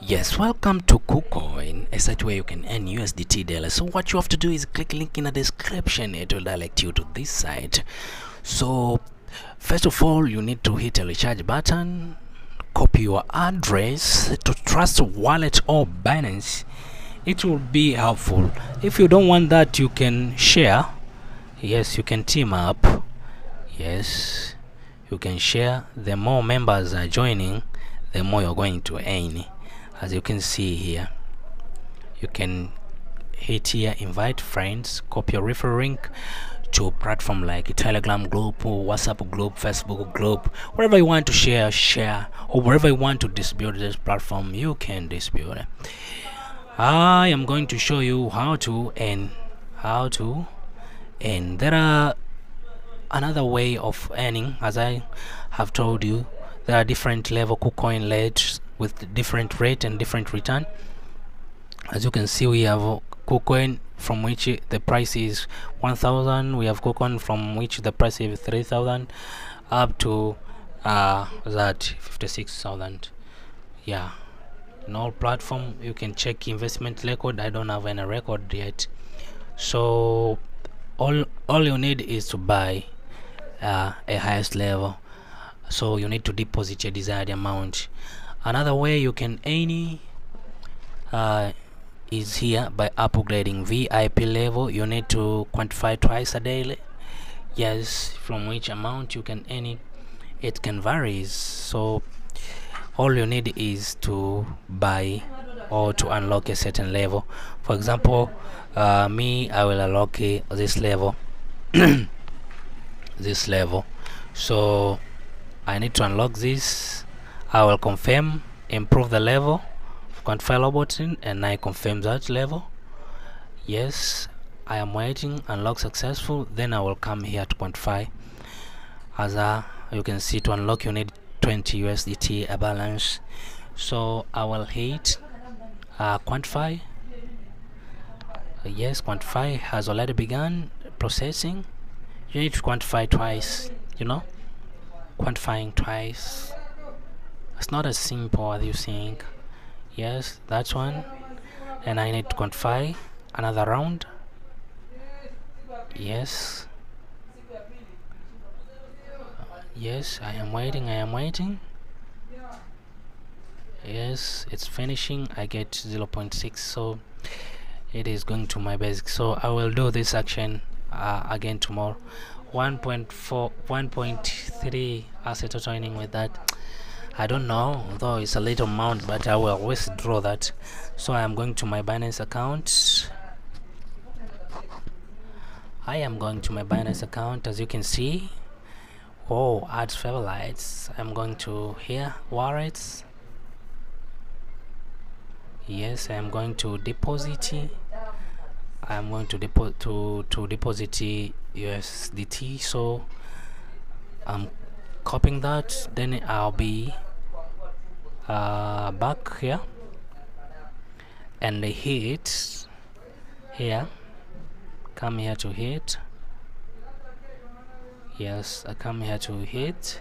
Yes, welcome to KuCoin, a site where you can earn USDT daily. So what you have to do is click link in the description. It will direct you to this site. So first of all, you need to hit a recharge button, copy your address to Trust Wallet or Binance. It will be helpful. If you don't want that, you can share. Yes, you can team up. Yes, you can share. The more members are joining, the more you're going to earn as you can see here you can hit here invite friends copy your referral link to a platform like telegram group whatsapp group facebook group wherever you want to share share or wherever you want to distribute this platform you can distribute i am going to show you how to and how to and there are another way of earning. As i have told you there are different level KuCoin rates with different rate and different return. As you can see we have KuCoin from which the price is 1000 we have KuCoin from which the price is 3000 up to uh, that 56000 yeah. All platform. You can check investment record. I don't have any record yet. So all all you need is to buy uh, a highest level. So you need to deposit your desired amount another way you can any uh, is here by upgrading VIP level. You need to quantify twice a day. Yes from which amount you can any it can vary. So all you need is to buy or to unlock a certain level. For example uh, me I will unlock uh, this level. This level. So I need to unlock this I will confirm improve the level quantify button and I confirm that level. Yes I am waiting unlock successful then I will come here to quantify. As uh, you can see to unlock you need 20 USDT a balance. So I will hit uh, quantify. Yes quantify has already begun processing. You need to quantify twice you know? Quantifying twice it's not as simple as you think. Yes that's one. And I need to quantify another round. Yes. Yes I am waiting I am waiting. Yes it's finishing. I get 0.6 so it is going to my basic. So I will do this action uh, again tomorrow. 1.4 1.3 asset total with that I don't know though it's a little amount but I will withdraw that. So I am going to my Binance account. I am going to my Binance account as you can see. Oh add favorites. I'm going to here wallets. Yes I'm going to deposit. I'm going to deposit to to deposit USDT so I'm copying that. Then I'll be uh, back here. And hit here. Come here to hit yes I come here to hit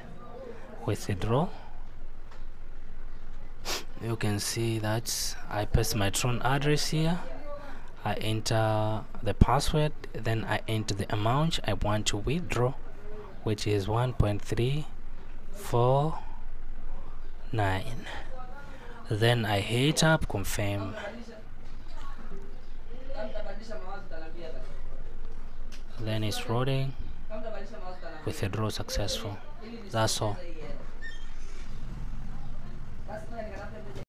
withdraw you can see that I paste my Tron address here. I enter the password then I enter the amount I want to withdraw which is 9 then I hit up confirm. Then it's loading draw successful. That's all.